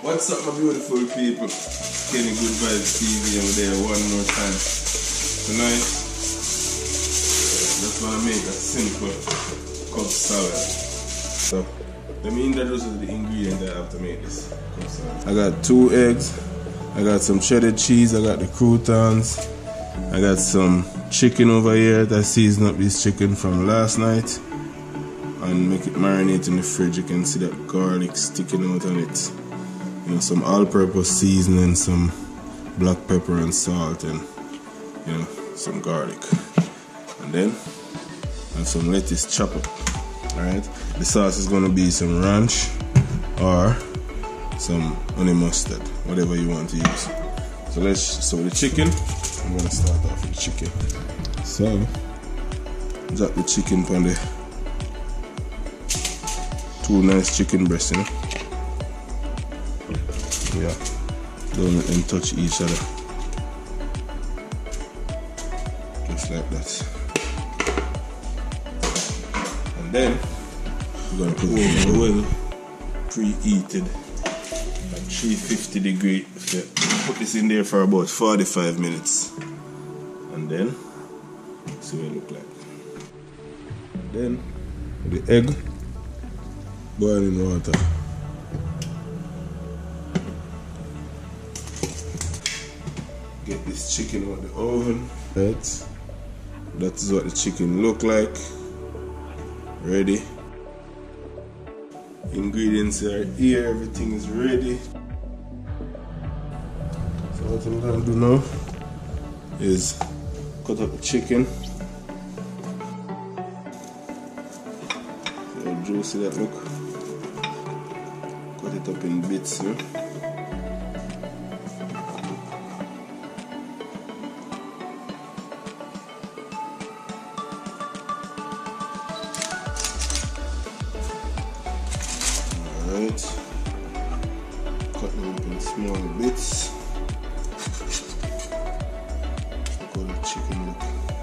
What's up, my beautiful people? Kenny Good Vibes TV over there one more time. Tonight, just gonna make a simple Cobb salad. So, let me introduce the ingredient that I have to make this Cobb salad. I got two eggs, I got some cheddar cheese, I got the croutons, I got some chicken over here that seasoned up this chicken from last night and make it marinate in the fridge. You can see that garlic sticking out on it. You know, some all-purpose seasoning, some black pepper and salt, and you know, some garlic. And then, and some lettuce chop up. Alright, the sauce is gonna be some ranch or some honey mustard, whatever you want to use. So let's, so the chicken, I'm gonna start off with the chicken. So, drop the chicken on the two nice chicken breasts, you know. Yeah, don't let them touch each other. Just like that. And then we're gonna put it in the oil, preheated at 350 degree. Put this in there for about 45 minutes, and then see what it look like. And then the egg boiling water. This chicken out the oven. Right. That is what the chicken look like. Ready. Ingredients are here, everything is ready. So what I'm gonna do now is cut up the chicken. How juicy that look cut it up in bits you Alright. Cut them up in small bits. Look how the chicken look.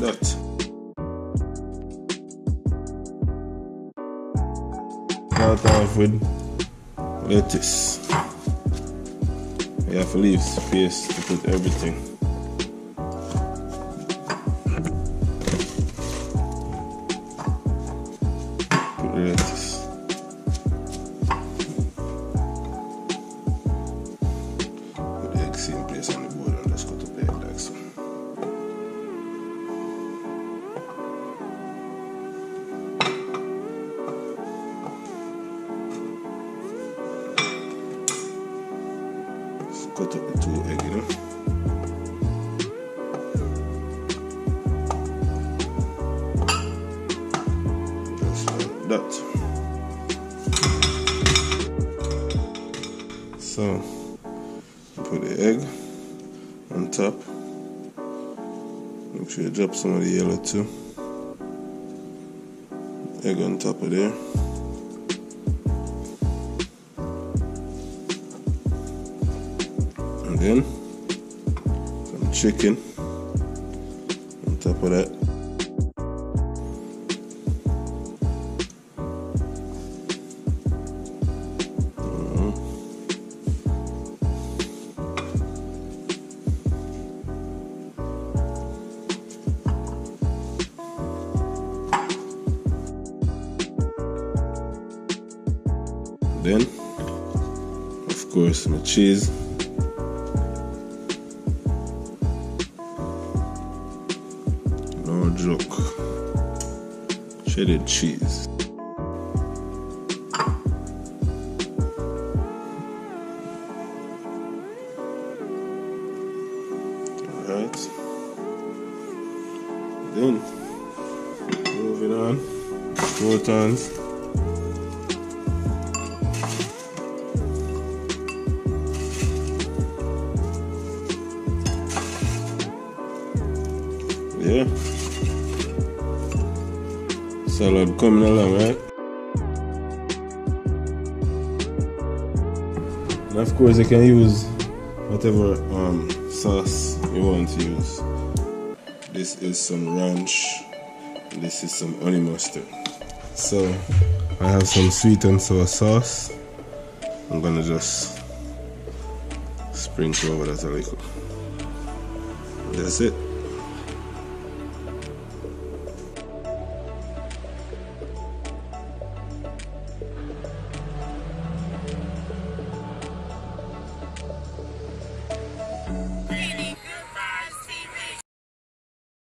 Like. Start off with lettuce. You have to leave space to put everything. Put lettuce. Cut up the two egg, you know. Just like that. So, put the egg on top. Make sure you drop some of the yellow too. Egg on top of there. Then some chicken on top of that. Then, of course, my cheese. joke. Shredded cheese. Alright. Then, on. Yeah. Salad coming along, right? And of course, you can use whatever um, sauce you want to use. This is some ranch. This is some honey mustard. So I have some sweet and sour sauce. I'm gonna just sprinkle over that a little. That's it.